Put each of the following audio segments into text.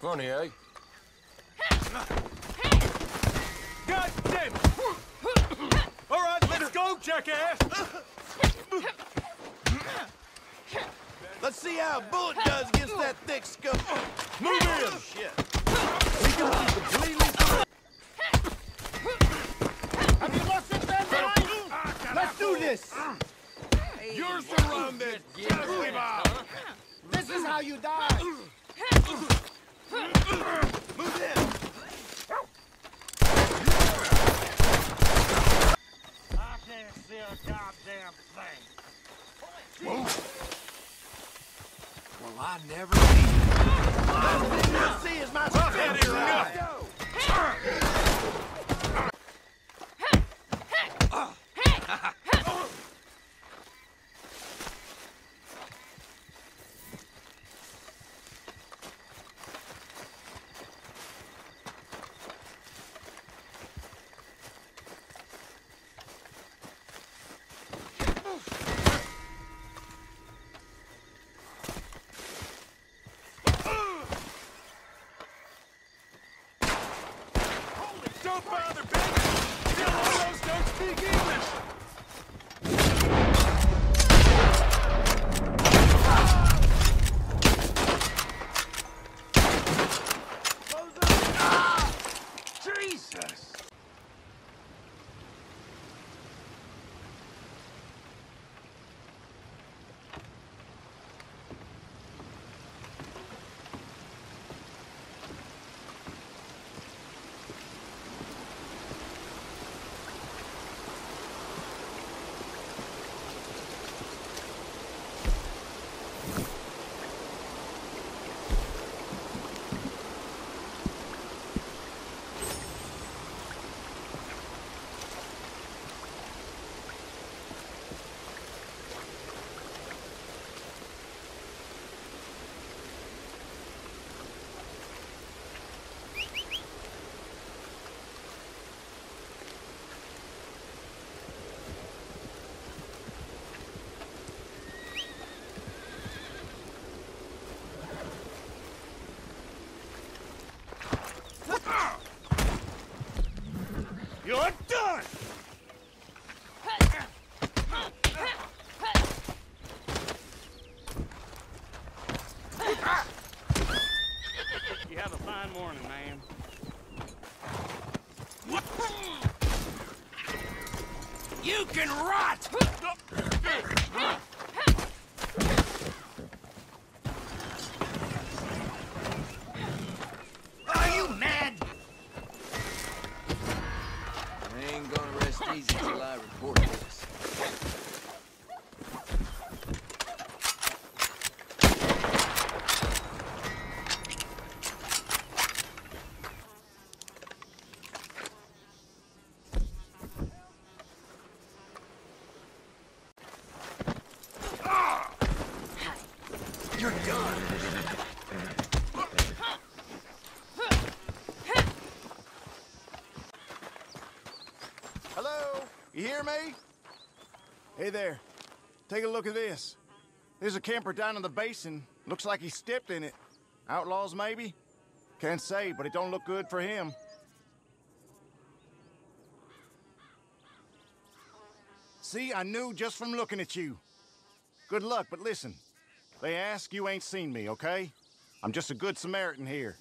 Funny, eh? God damn it! All right, let's go, jackass! Let's see how a bullet does against that thick scum. Move in! Shit. We can be completely. Have you lost it then, boys? Let's do this! You're surrounded. Just leave out. This is how you die! Move in. I can't see a goddamn thing. Well, I never see. Last thing I see is my spit dry. Don't baby! Still almost don't speak English! Jesus! You're done! You have a fine morning, ma'am. You can rot. Are you mad? I ain't gonna rest easy till I report this. You're done. Hello? You hear me? Hey there. Take a look at this. There's a camper down in the basin. Looks like he stepped in it. Outlaws, maybe? Can't say, but it don't look good for him. See, I knew just from looking at you. Good luck, but listen. They ask, you ain't seen me, okay? I'm just a good Samaritan here.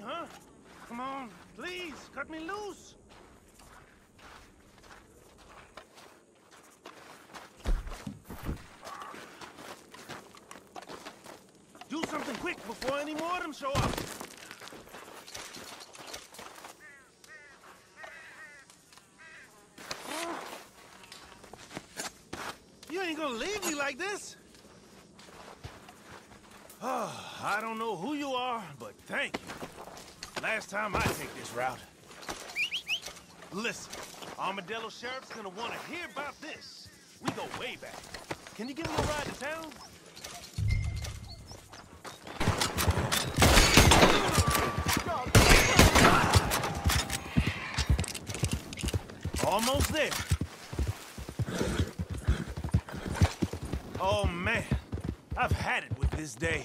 Huh? Come on, please, cut me loose. Do something quick before any more of them show up. You ain't gonna leave me like this. Oh, I don't know who you are, but thank you. Last time I take this route. Listen, Armadillo Sheriff's gonna want to hear about this. We go way back. Can you give me a ride to town? Almost there. Oh, man. I've had it this day.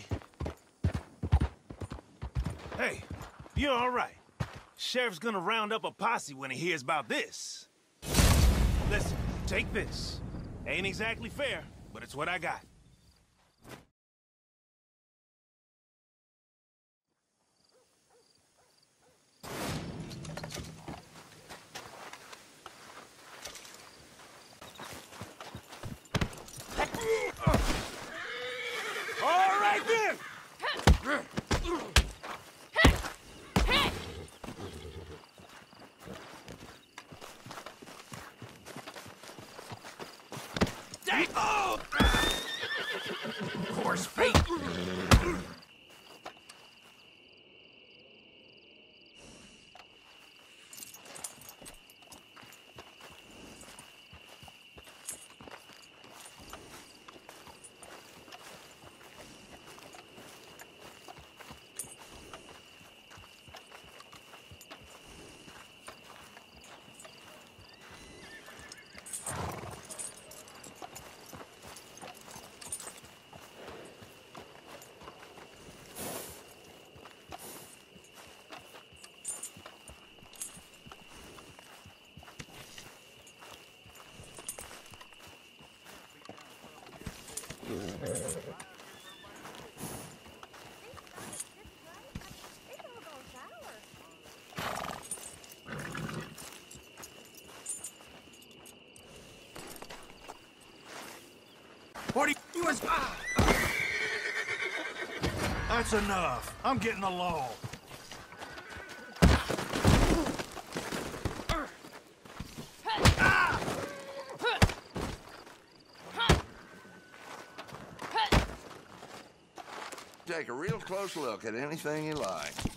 Hey, you're all right. Sheriff's gonna round up a posse when he hears about this. Listen, take this. Ain't exactly fair, but it's what I got. All right then! Dang! Oh! Horse fate! You doing? Ah! That's enough. I'm getting law. Take a real close look at anything you like.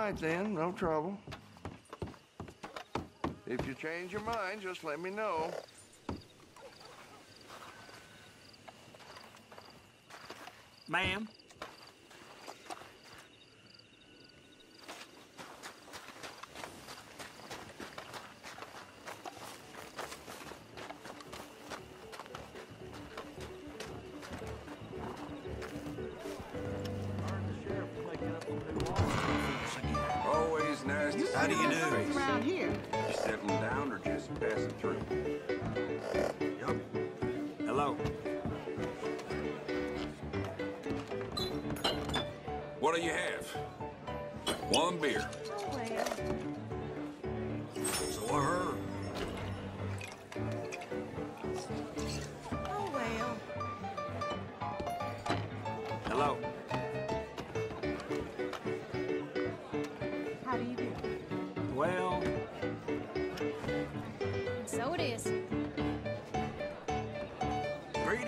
Right then, no trouble. If you change your mind, just let me know. Ma'am? How do you face. around here. You settling down or just passing through? Yup. Hello. What do you have? One beer. So I heard. Oh, well. Hello.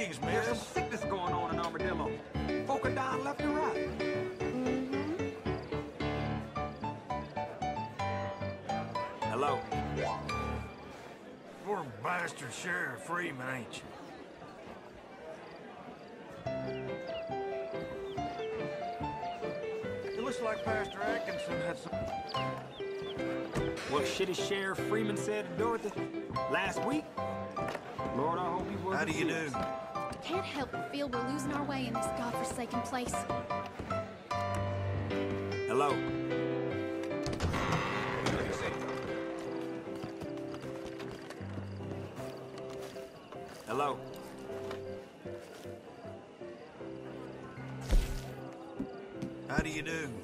Greetings, there's some sickness going on in Armadillo. Folk are dying left and right. Mm-hmm. Hello. You're a bastard Sheriff Freeman, ain't you? Hey, Looks like Pastor Atkinson had some... What shitty Sheriff Freeman said to Dorothy last week? Lord, I hope he was How do you do? Can't help but feel we're losing our way in this godforsaken place. Hello. Hello. How do you do?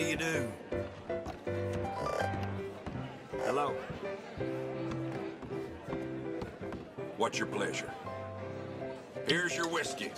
Do you do? Hello. What's your pleasure? Here's your whiskey.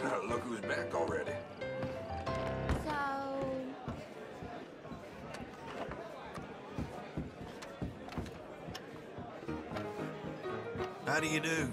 Look who's back already. So. How do you do?